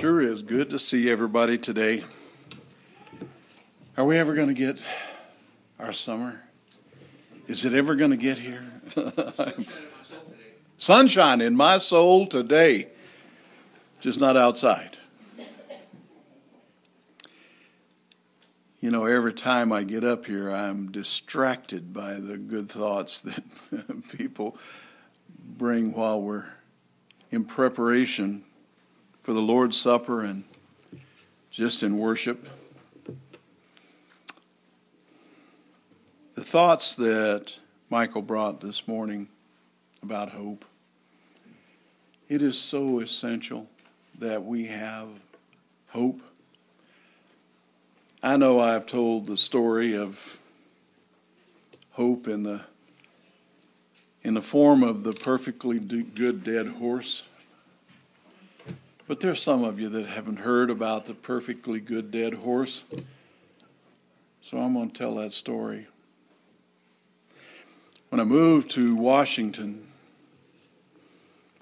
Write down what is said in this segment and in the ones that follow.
Sure is good to see everybody today. Are we ever going to get our summer? Is it ever going to get here? Sunshine in my soul today, just not outside. You know, every time I get up here, I'm distracted by the good thoughts that people bring while we're in preparation for the Lord's Supper and just in worship. The thoughts that Michael brought this morning about hope. It is so essential that we have hope. I know I've told the story of hope in the in the form of the perfectly good dead horse. But there's some of you that haven't heard about the perfectly good dead horse. So I'm going to tell that story. When I moved to Washington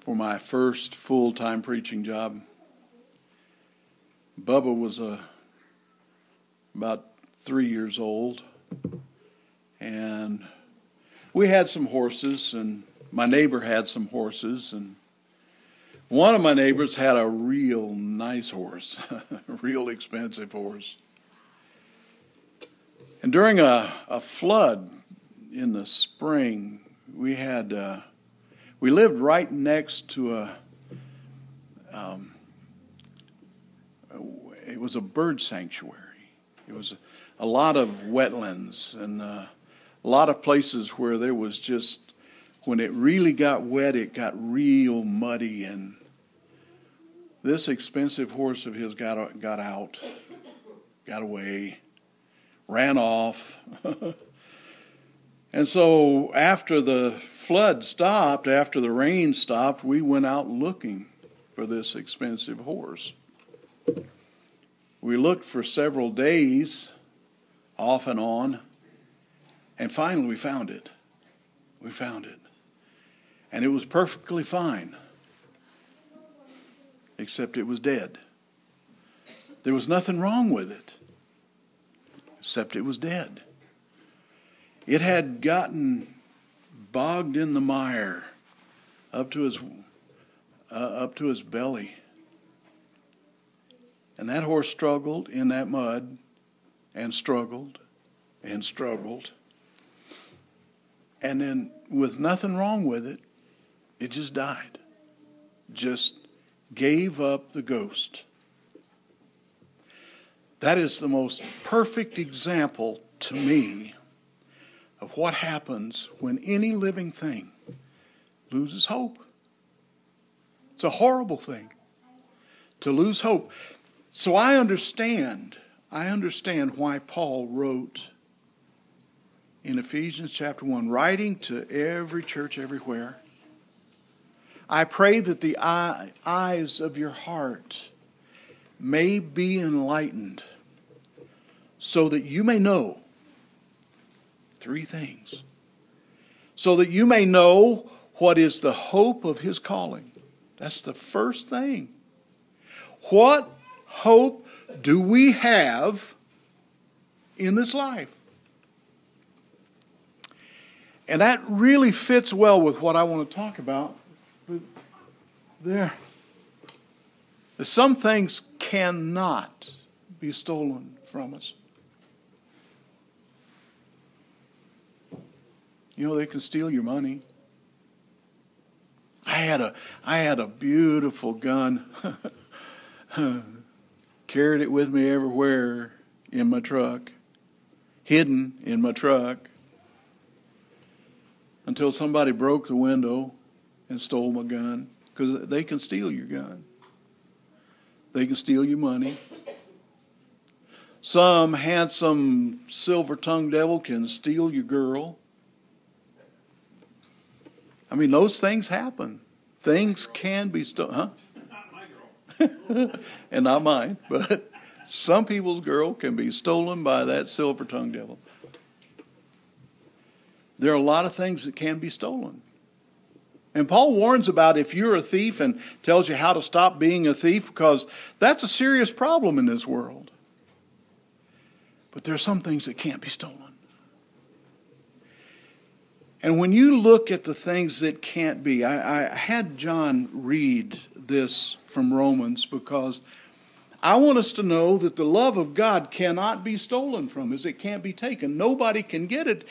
for my first full time preaching job, Bubba was a, uh, about three years old. And we had some horses, and my neighbor had some horses, and one of my neighbors had a real nice horse, a real expensive horse. And during a, a flood in the spring, we had uh, we lived right next to a um, it was a bird sanctuary. It was a, a lot of wetlands and uh, a lot of places where there was just when it really got wet, it got real muddy and this expensive horse of his got, got out, got away, ran off. and so after the flood stopped, after the rain stopped, we went out looking for this expensive horse. We looked for several days, off and on, and finally we found it. We found it. And it was perfectly fine except it was dead. There was nothing wrong with it, except it was dead. It had gotten bogged in the mire up to his uh, up to his belly. And that horse struggled in that mud and struggled and struggled. And then, with nothing wrong with it, it just died. Just gave up the ghost. That is the most perfect example to me of what happens when any living thing loses hope. It's a horrible thing to lose hope. So I understand, I understand why Paul wrote in Ephesians chapter 1, writing to every church everywhere I pray that the eye, eyes of your heart may be enlightened so that you may know three things. So that you may know what is the hope of his calling. That's the first thing. What hope do we have in this life? And that really fits well with what I want to talk about there, some things cannot be stolen from us. You know, they can steal your money. I had a, I had a beautiful gun. Carried it with me everywhere in my truck, hidden in my truck, until somebody broke the window and stole my gun because they can steal your gun. They can steal your money. Some handsome silver tongued devil can steal your girl. I mean, those things happen. Things can be stolen. Huh? and not mine, but some people's girl can be stolen by that silver tongued devil. There are a lot of things that can be stolen. And Paul warns about if you're a thief and tells you how to stop being a thief because that's a serious problem in this world. But there are some things that can't be stolen. And when you look at the things that can't be, I, I, had John read this from Romans because I want us to know that the love of God cannot be stolen from us, it can't be taken. Nobody can get it.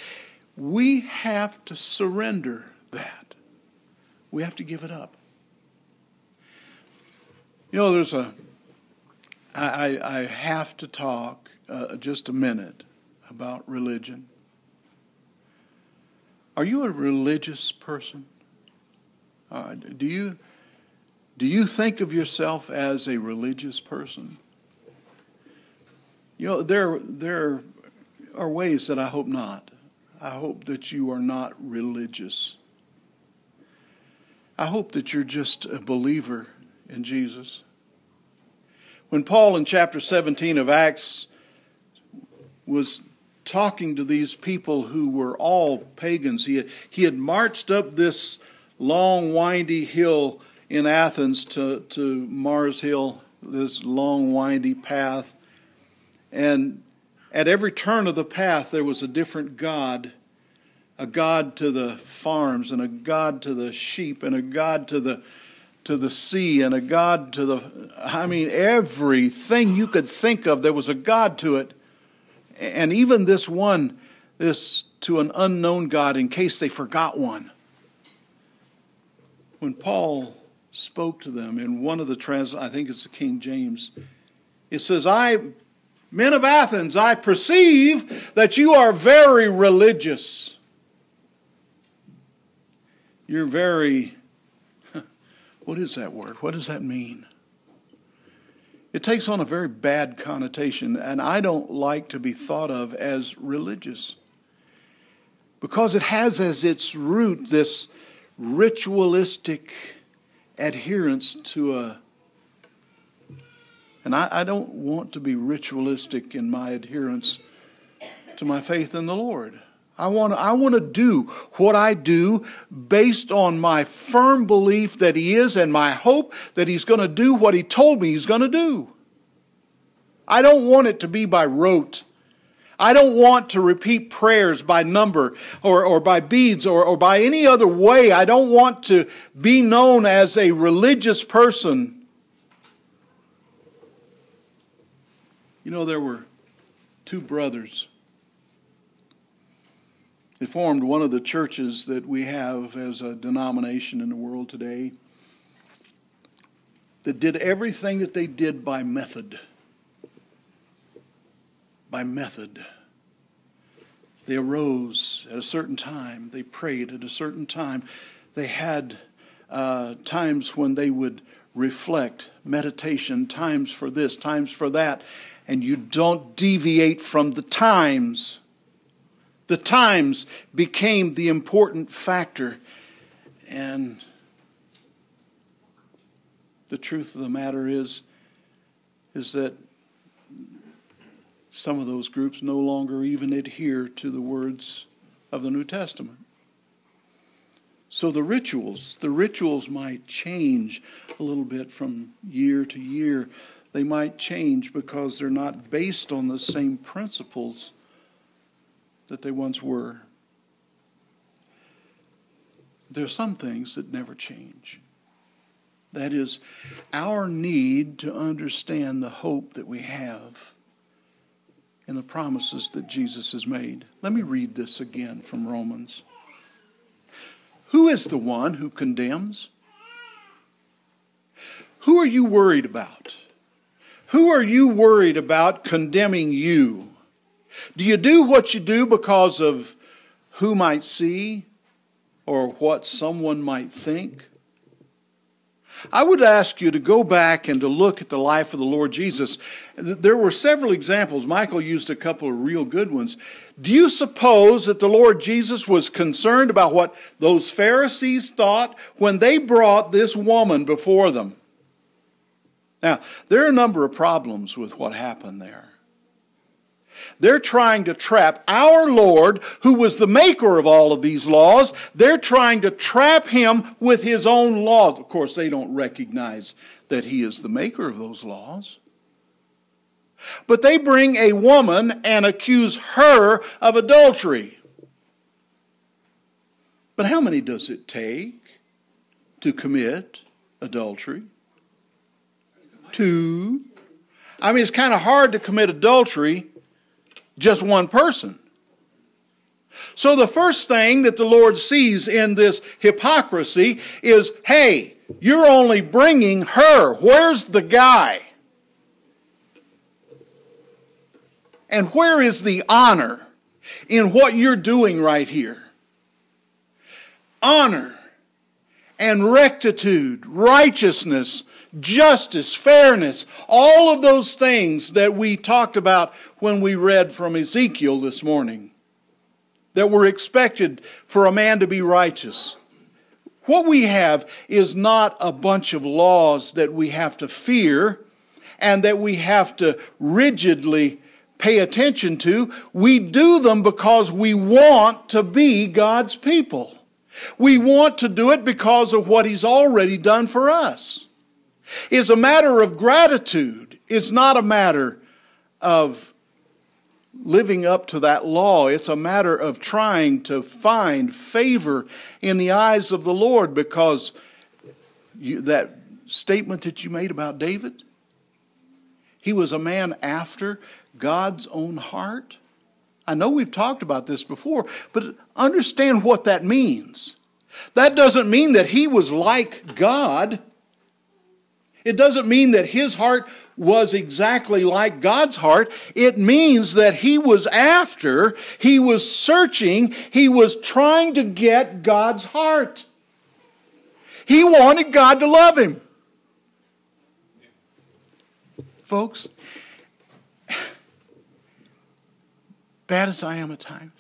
We have to surrender we have to give it up. You know, there's a, I, I have to talk uh, just a minute about religion. Are you a religious person? Uh, do you do you think of yourself as a religious person? You know, there there are ways that I hope not. I hope that you are not religious. I hope that you're just a believer in Jesus. When Paul in chapter 17 of Acts was talking to these people who were all pagans. He had, he had marched up this long, windy hill in Athens to, to Mars Hill, this long, windy path. And at every turn of the path, there was a different God a God to the farms, and a God to the sheep, and a God to the to the sea and a God to the I mean everything you could think of there was a God to it and even this one, this to an unknown God in case they forgot one. When Paul spoke to them in one of the trans, I think it's the King James, it says, I, men of Athens, I perceive that you are very religious. You're very, what is that word? What does that mean? it takes on a very bad connotation, and I don't like to be thought of as religious because it has as its root this ritualistic adherence to a. And I, I don't want to be ritualistic in my adherence to my faith in the Lord. I want, to, I want to do what I do based on my firm belief that He is and my hope that He's going to do what He told me He's going to do. I don't want it to be by rote. I don't want to repeat prayers by number or, or by beads or, or by any other way. I don't want to be known as a religious person. You know, there were two brothers they formed one of the churches that we have as a denomination in the world today that did everything that they did by method. By method. They arose at a certain time, they prayed at a certain time. They had uh, times when they would reflect, meditation, times for this, times for that, and you don't deviate from the times the times became the important factor. And the truth of the matter is, is that some of those groups no longer even adhere to the words of the New Testament. So the rituals, the rituals might change a little bit from year to year. They might change because they're not based on the same principles that they once were. There are some things that never change. That is our need to understand the hope that we have and the promises that Jesus has made. Let me read this again from Romans. Who is the one who condemns? Who are you worried about? Who are you worried about condemning you? Do you do what you do because of who might see or what someone might think? I would ask you to go back and to look at the life of the Lord Jesus. There were several examples. Michael used a couple of real good ones. Do you suppose that the Lord Jesus was concerned about what those Pharisees thought when they brought this woman before them? Now, there are a number of problems with what happened there. They're trying to trap our Lord, who was the maker of all of these laws. They're trying to trap him with his own laws. Of course, they don't recognize that he is the maker of those laws. But they bring a woman and accuse her of adultery. But how many does it take to commit adultery? Two. I mean, it's kind of hard to commit adultery just one person. So the first thing that the Lord sees in this hypocrisy is hey, you're only bringing her. Where's the guy? And where is the honor in what you're doing right here? Honor and rectitude, righteousness, justice, fairness, all of those things that we talked about when we read from Ezekiel this morning that were expected for a man to be righteous. What we have is not a bunch of laws that we have to fear and that we have to rigidly pay attention to. We do them because we want to be God's people. We want to do it because of what He's already done for us is a matter of gratitude. It's not a matter of living up to that law. It's a matter of trying to find favor in the eyes of the Lord because you, that statement that you made about David, he was a man after God's own heart. I know we've talked about this before, but understand what that means. That doesn't mean that he was like God. It doesn't mean that his heart was exactly like God's heart. It means that he was after, he was searching, he was trying to get God's heart. He wanted God to love him. Folks, bad as I am at times,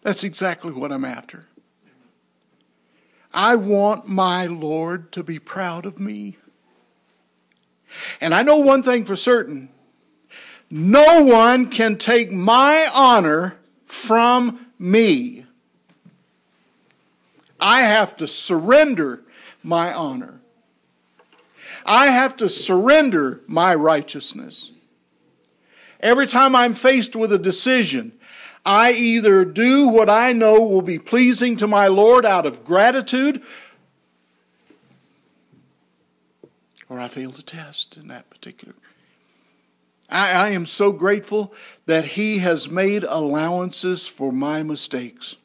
that's exactly what I'm after. I want my Lord to be proud of me. And I know one thing for certain no one can take my honor from me. I have to surrender my honor. I have to surrender my righteousness. Every time I'm faced with a decision, I either do what I know will be pleasing to my Lord out of gratitude, or I fail the test in that particular. I, I am so grateful that He has made allowances for my mistakes.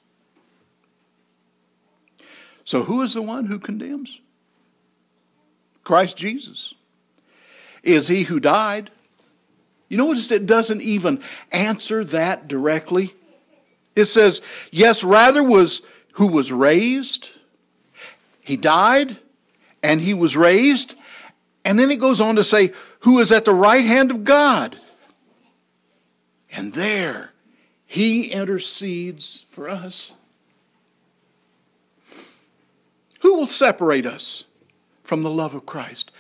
So, who is the one who condemns? Christ Jesus. Is He who died you notice it doesn't even answer that directly. It says, yes, rather was who was raised. He died and he was raised. And then it goes on to say, who is at the right hand of God. And there he intercedes for us. Who will separate us from the love of Christ?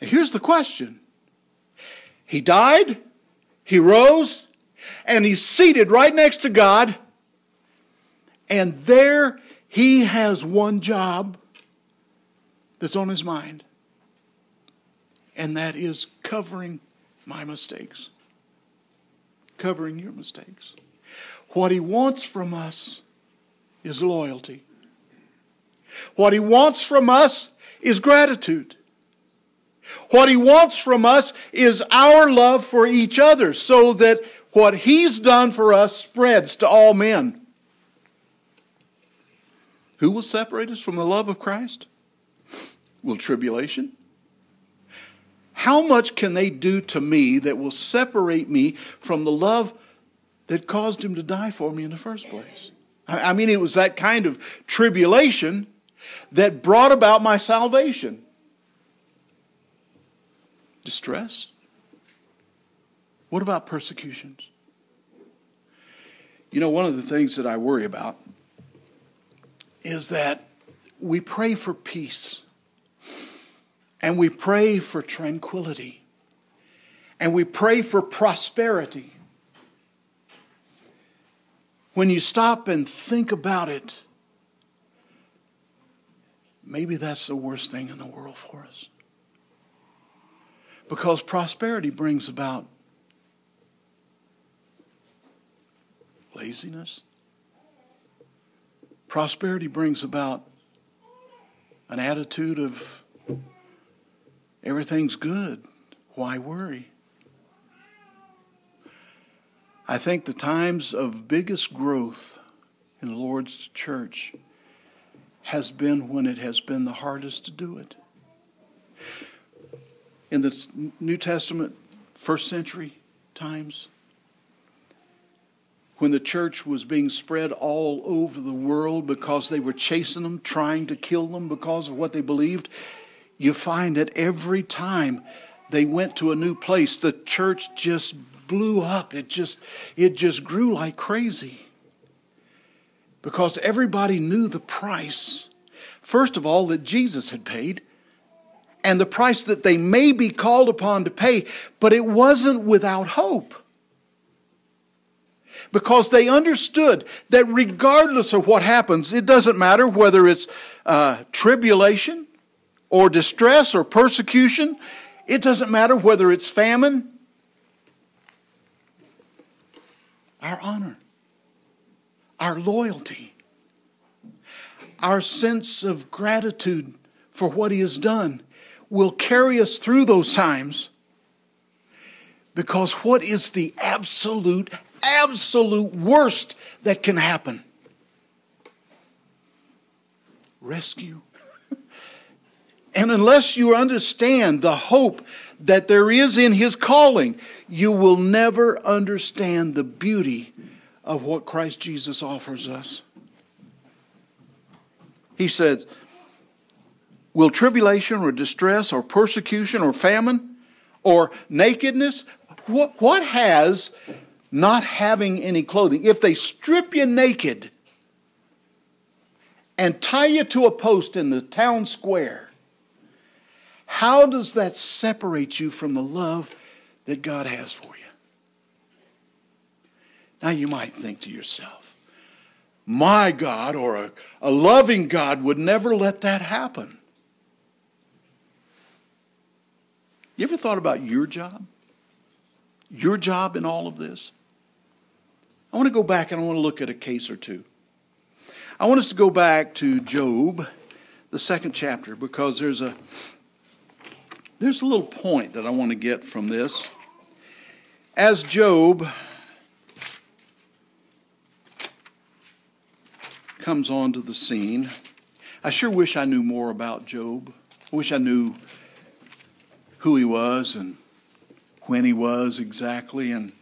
Here's the question he died, he rose, and he's seated right next to God. And there he has one job that's on his mind, and that is covering my mistakes, covering your mistakes. What he wants from us is loyalty. What he wants from us is gratitude. What he wants from us is our love for each other so that what he's done for us spreads to all men. Who will separate us from the love of Christ? Will tribulation? How much can they do to me that will separate me from the love that caused him to die for me in the first place? I mean, it was that kind of tribulation that brought about my salvation distress? What about persecutions? You know, one of the things that I worry about is that we pray for peace and we pray for tranquility. and we pray for prosperity. When you stop and think about it, maybe that's the worst thing in the world for us. Because prosperity brings about laziness. Prosperity brings about an attitude of everything's good. Why worry? I think the times of biggest growth in the Lord's church has been when it has been the hardest to do it. In the New Testament, first century times, when the church was being spread all over the world because they were chasing them, trying to kill them because of what they believed, you find that every time they went to a new place, the church just blew up. It just, it just grew like crazy. Because everybody knew the price. First of all, that Jesus had paid, and the price that they may be called upon to pay, but it wasn't without hope. Because they understood that regardless of what happens, it doesn't matter whether it's uh, tribulation or distress or persecution, it doesn't matter whether it's famine our honor, our loyalty, our sense of gratitude for what He has done will carry us through those times. Because what is the absolute, absolute worst that can happen? Rescue. and unless you understand the hope that there is in his calling, you will never understand the beauty of what Christ Jesus offers us. He said, Will tribulation or distress or persecution or famine or nakedness, what, what has not having any clothing? If they strip you naked and tie you to a post in the town square, how does that separate you from the love that God has for you? Now you might think to yourself, my God or a, a loving God would never let that happen. You ever thought about your job? Your job in all of this? I want to go back and I want to look at a case or two. I want us to go back to Job, the second chapter, because there's a there's a little point that I want to get from this. As Job comes onto the scene, I sure wish I knew more about Job. I wish I knew who he was and when he was exactly, and,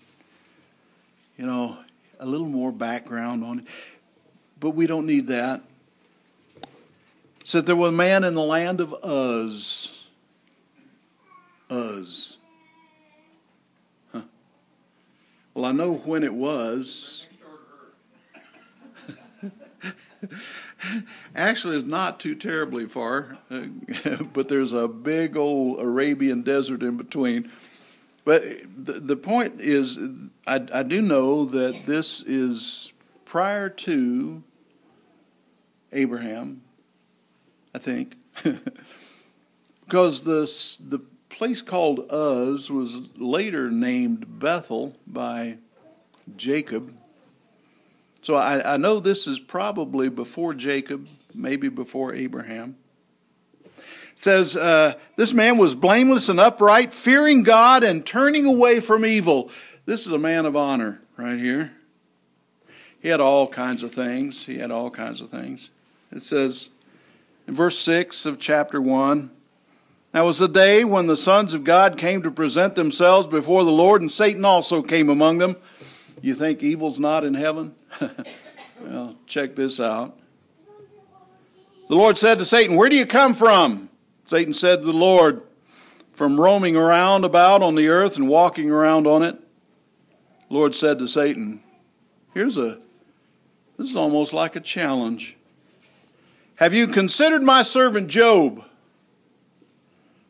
you know, a little more background on it. But we don't need that. It said there was a man in the land of Uz Uz. Huh. Well, I know when it was. Actually, it's not too terribly far, uh, but there's a big old Arabian desert in between. But the, the point is, I, I do know that this is prior to Abraham, I think, because the the place called Uz was later named Bethel by Jacob. So I, I, know this is probably before Jacob, maybe before Abraham. It says, uh, This man was blameless and upright, fearing God and turning away from evil. This is a man of honor right here. He had all kinds of things. He had all kinds of things. It says in verse 6 of chapter 1 that was the day when the sons of God came to present themselves before the Lord, and Satan also came among them. You think evil's not in heaven? well, check this out. The Lord said to Satan, Where do you come from? Satan said to the Lord, From roaming around about on the earth and walking around on it. The Lord said to Satan, Here's a, this is almost like a challenge. Have you considered my servant Job?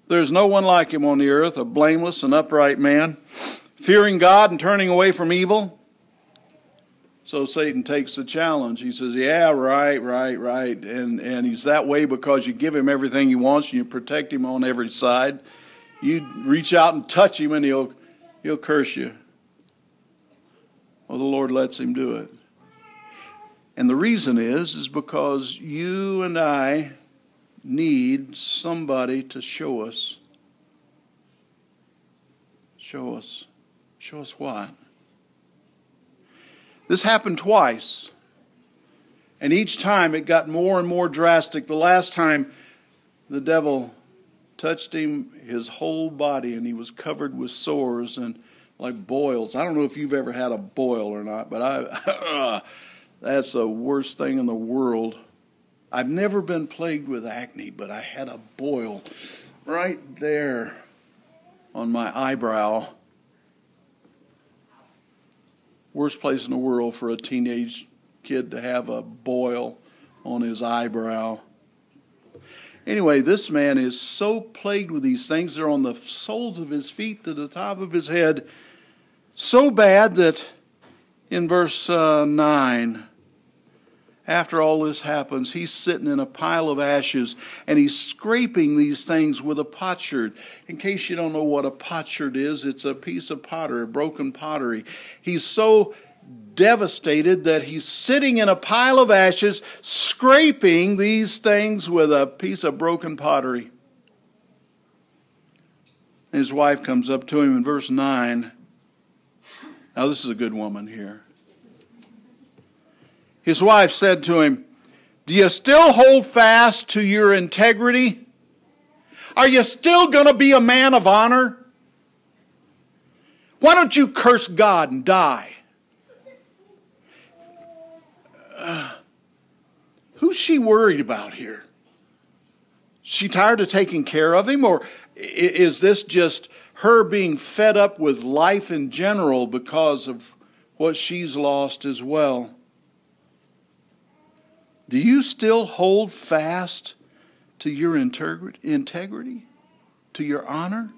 There's no one like him on the earth, a blameless and upright man, fearing God and turning away from evil. So Satan takes the challenge. He says, Yeah, right, right, right. And, and he's that way because you give him everything he wants, and you protect him on every side. You reach out and touch him, and he'll, he'll curse you. Well, the Lord lets him do it. And the reason is, is because you and I need somebody to show us. Show us. Show us what? This happened twice. And each time it got more and more drastic. The last time the devil touched him, his whole body, and he was covered with sores and like boils. I don't know if you've ever had a boil or not, but I that's the worst thing in the world. I've never been plagued with acne, but I had a boil right there on my eyebrow. Worst place in the world for a teenage kid to have a boil on his eyebrow. Anyway, this man is so plagued with these things, they're on the soles of his feet to the top of his head, so bad that in verse uh, 9, after all this happens, he's sitting in a pile of ashes and he's scraping these things with a potsherd. In case you don't know what a potsherd is, it's a piece of pottery, broken pottery. He's so devastated that he's sitting in a pile of ashes, scraping these things with a piece of broken pottery. His wife comes up to him in verse 9. Now, this is a good woman here. His wife said to him, Do you still hold fast to your integrity? Are you still going to be a man of honor? Why don't you curse God and die? Uh, who's she worried about here? She tired of taking care of him, or is this just her being fed up with life in general because of what she's lost as well? Do you still hold fast to your integrity, to your honor?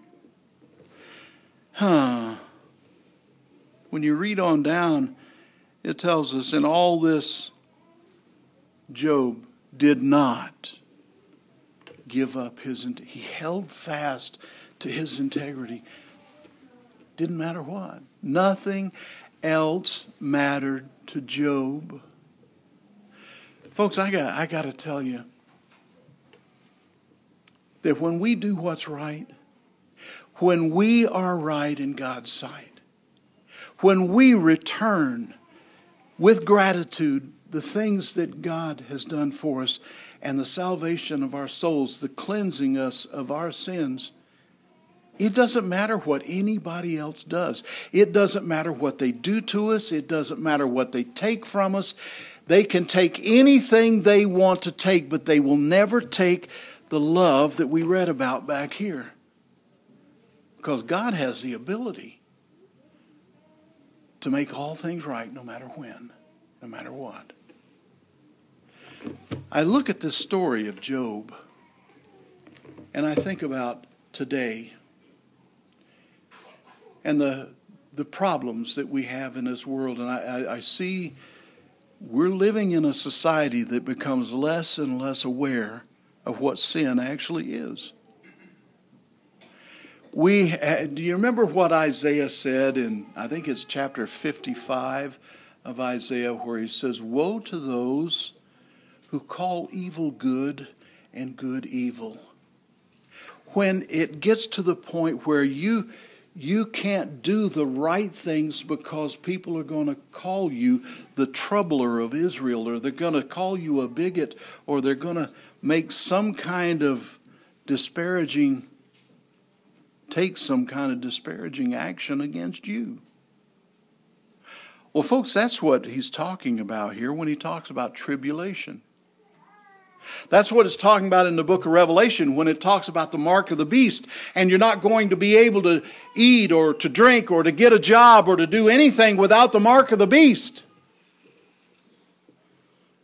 Huh. When you read on down, it tells us in all this, Job did not give up his he held fast to his integrity didn't matter what nothing else mattered to Job Folks, I got, I got to tell you that when we do what's right, when we are right in God's sight, when we return with gratitude the things that God has done for us and the salvation of our souls, the cleansing us of our sins, it doesn't matter what anybody else does. It doesn't matter what they do to us. It doesn't matter what they take from us. They can take anything they want to take, but they will never take the love that we read about back here. Because God has the ability to make all things right no matter when, no matter what. I look at this story of Job and I think about today and the, the problems that we have in this world, and I, I, I see we're living in a society that becomes less and less aware of what sin actually is. We do you remember what Isaiah said in I think it's chapter 55 of Isaiah where he says woe to those who call evil good and good evil. When it gets to the point where you you can't do the right things because people are going to call you the troubler of Israel, or they're going to call you a bigot, or they're going to make some kind of disparaging, take some kind of disparaging action against you. Well, folks, that's what he's talking about here when he talks about tribulation. That's what it's talking about in the book of Revelation when it talks about the mark of the beast. And you're not going to be able to eat or to drink or to get a job or to do anything without the mark of the beast.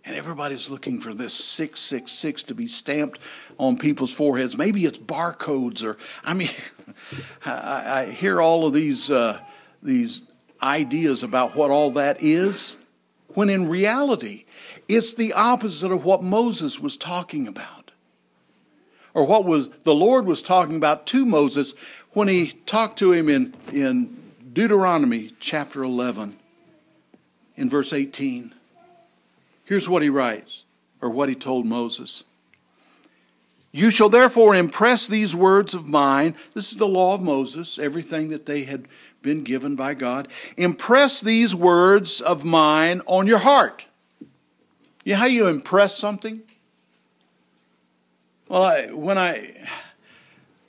And everybody's looking for this 666 to be stamped on people's foreheads. Maybe it's barcodes, or, I mean, I, I, hear all of these, uh, these ideas about what all that is, when in reality, it's the opposite of what Moses was talking about. Or what was the Lord was talking about to Moses when he talked to him in, in Deuteronomy chapter 11, in verse 18. Here's what he writes, or what he told Moses. You shall therefore impress these words of mine. This is the law of Moses, everything that they had been given by God. Impress these words of mine on your heart. You know how you impress something? Well, I, when I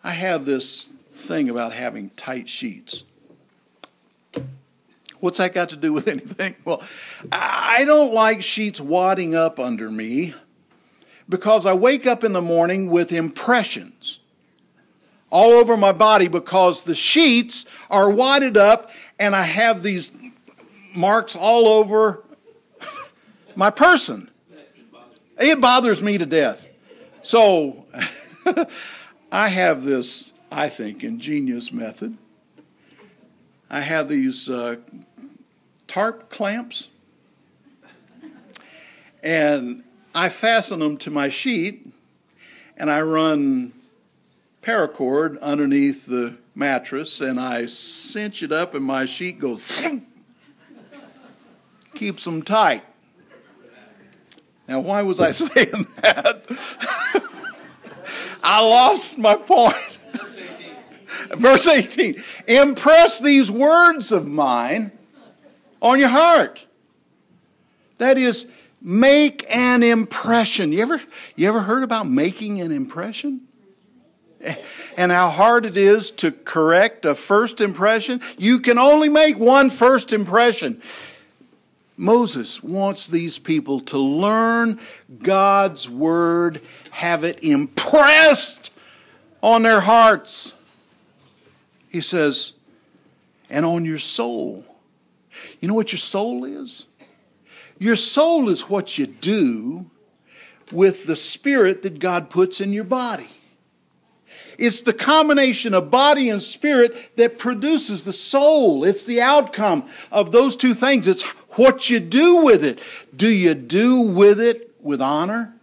I have this thing about having tight sheets. What's that got to do with anything? Well, I don't like sheets wadding up under me because I wake up in the morning with impressions all over my body because the sheets are wadded up and I have these marks all over my person. It bothers me to death. So I have this, I think, ingenious method. I have these uh, tarp clamps, and I fasten them to my sheet, and I run paracord underneath the mattress, and I cinch it up, and my sheet goes, keeps them tight. Now, why was I saying that? I lost my point. Verse 18. Impress these words of mine on your heart. That is, make an impression. You ever, you ever heard about making an impression? And how hard it is to correct a first impression? You can only make one first impression. Moses wants these people to learn God's word, have it impressed on their hearts. He says, and on your soul. You know what your soul is? Your soul is what you do with the spirit that God puts in your body. It's the combination of body and spirit that produces the soul. It's the outcome of those two things. It's what you do with it. Do you do with it with honor?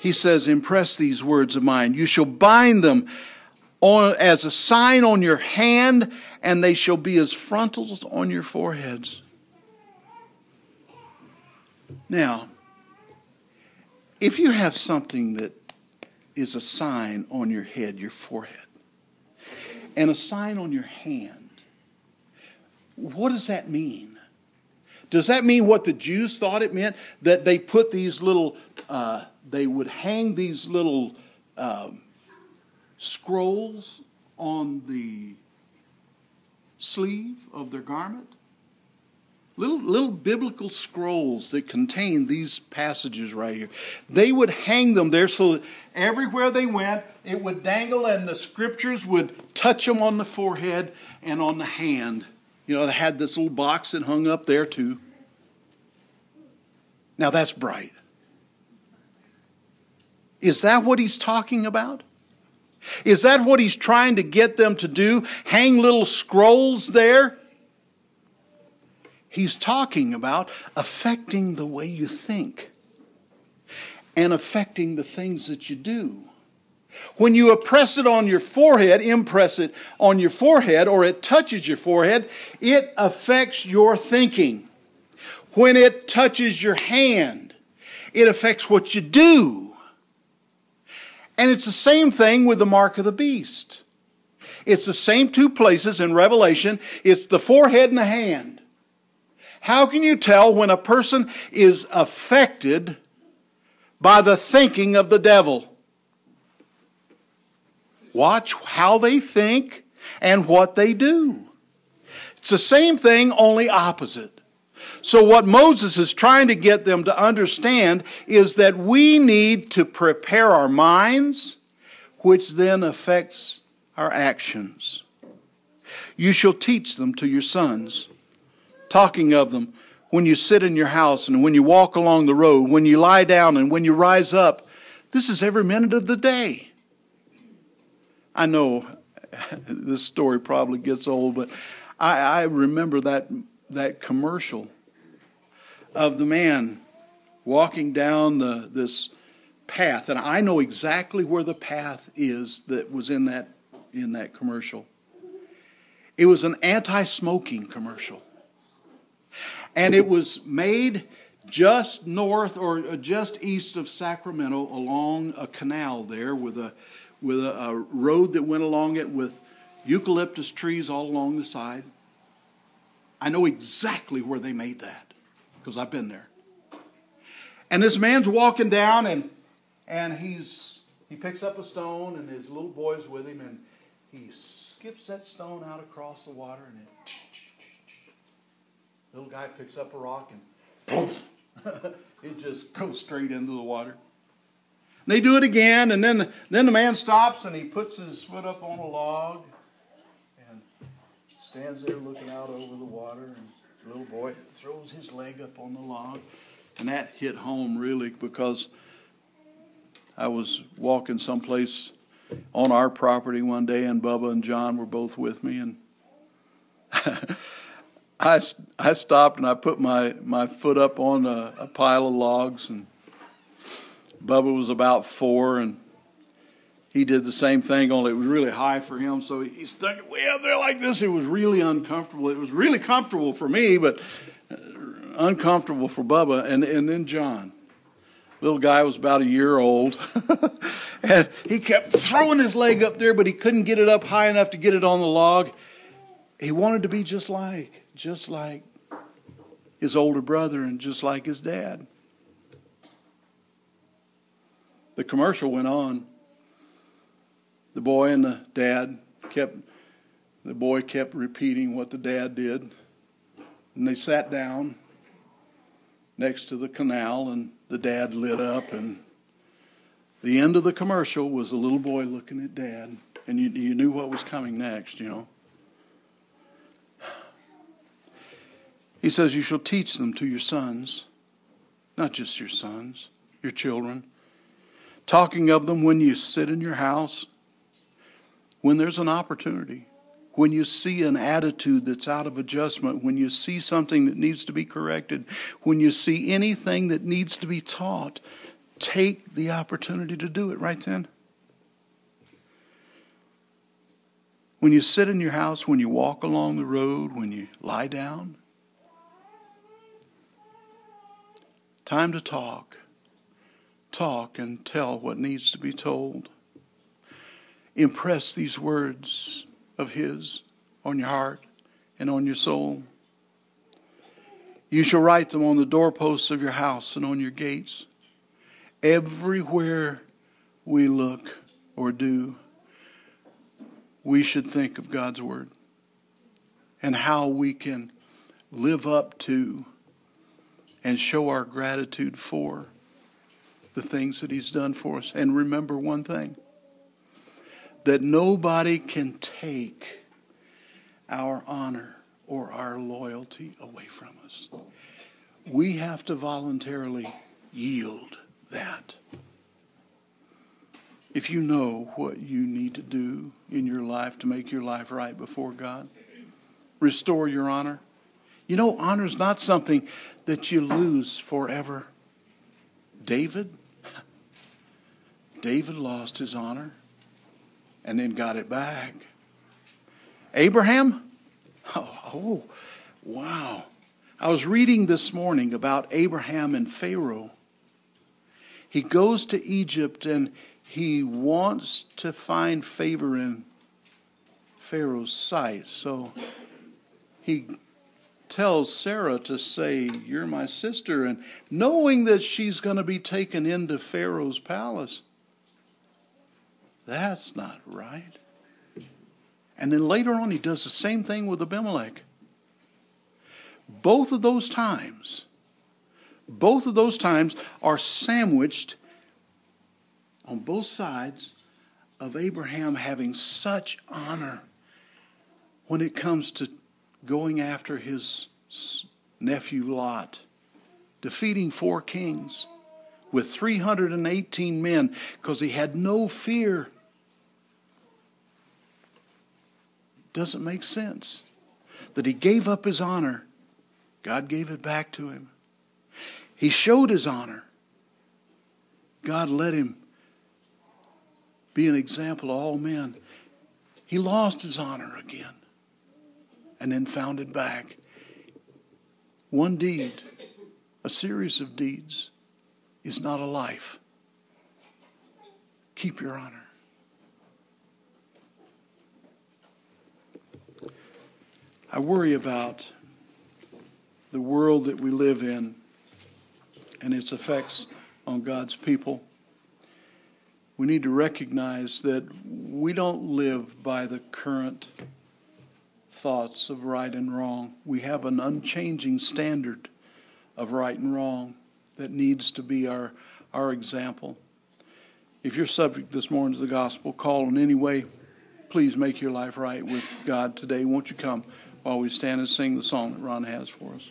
He says, Impress these words of mine. You shall bind them on, as a sign on your hand, and they shall be as frontals on your foreheads. Now, if you have something that is a sign on your head, your forehead, and a sign on your hand, what does that mean? Does that mean what the Jews thought it meant? That they put these little, uh, they would hang these little um, scrolls on the sleeve of their garment? Little, little biblical scrolls that contain these passages right here. They would hang them there so that everywhere they went, it would dangle and the scriptures would touch them on the forehead and on the hand. You know, they had this little box that hung up there too. Now that's bright. Is that what he's talking about? Is that what he's trying to get them to do? Hang little scrolls there? He's talking about affecting the way you think and affecting the things that you do. When you impress it on your forehead, impress it on your forehead, or it touches your forehead, it affects your thinking. When it touches your hand, it affects what you do. And it's the same thing with the mark of the beast. It's the same two places in Revelation. It's the forehead and the hand. How can you tell when a person is affected by the thinking of the devil? Watch how they think and what they do. It's the same thing, only opposite. So, what Moses is trying to get them to understand is that we need to prepare our minds, which then affects our actions. You shall teach them to your sons, talking of them when you sit in your house and when you walk along the road, when you lie down and when you rise up. This is every minute of the day. I know this story probably gets old, but I, I remember that that commercial of the man walking down the, this path, and I know exactly where the path is that was in that in that commercial. It was an anti-smoking commercial, and it was made just north or uh, just east of Sacramento along a canal there with a with a, a road that went along it with eucalyptus trees all along the side. I know exactly where they made that because I've been there. And this man's walking down and and he's he picks up a stone and his little boy's with him and he skips that stone out across the water and it little guy picks up a rock and poof it just goes straight into the water. They do it again, and then, then the man stops and he puts his foot up on a log and stands there looking out over the water. And the little boy throws his leg up on the log. And that hit home really because I was walking someplace on our property one day, and Bubba and John were both with me. And I, I stopped and I put my, my foot up on a, a pile of logs and Bubba was about four, and he did the same thing, only it was really high for him. So he stuck it way up there like this. It was really uncomfortable. It was really comfortable for me, but uh, uncomfortable for Bubba. And, and then John. Little guy was about a year old. and he kept throwing his leg up there, but he couldn't get it up high enough to get it on the log. He wanted to be just like, just like his older brother and just like his dad. the commercial went on. The boy and the dad kept, the boy kept repeating what the dad did. And they sat down next to the canal, and the dad lit up. And the end of the commercial was a little boy looking at dad, and you, you knew what was coming next, you know. He says, You shall teach them to your sons, not just your sons, your children talking of them when you sit in your house, when there's an opportunity, when you see an attitude that's out of adjustment, when you see something that needs to be corrected, when you see anything that needs to be taught, take the opportunity to do it right then. When you sit in your house, when you walk along the road, when you lie down, time to talk talk and tell what needs to be told. Impress these words of His on your heart and on your soul. You shall write them on the doorposts of your house and on your gates. Everywhere we look or do, we should think of God's Word and how we can live up to and show our gratitude for the things that He's done for us. And remember one thing that nobody can take our honor or our loyalty away from us. We have to voluntarily yield that. If you know what you need to do in your life to make your life right before God, restore your honor. You know, honor is not something that you lose forever. David David lost his honor and then got it back. Abraham? Oh, oh, wow. I was reading this morning about Abraham and Pharaoh. He goes to Egypt and he wants to find favor in Pharaoh's sight. So he tells Sarah to say, You're my sister. And knowing that she's going to be taken into Pharaoh's palace, that's not right. And then later on, he does the same thing with Abimelech. Both of those times, both of those times are sandwiched on both sides of Abraham having such honor when it comes to going after his nephew Lot, defeating four kings with 318 men because he had no fear. Doesn't make sense that he gave up his honor. God gave it back to him. He showed his honor. God let him be an example to all men. He lost his honor again and then found it back. One deed, a series of deeds, is not a life. Keep your honor. I worry about the world that we live in and its effects on God's people. We need to recognize that we don't live by the current thoughts of right and wrong. We have an unchanging standard of right and wrong that needs to be our, our example. If you're subject this morning to the gospel call in any way, please make your life right with God today. Won't you come while we stand and sing the song that Ron has for us?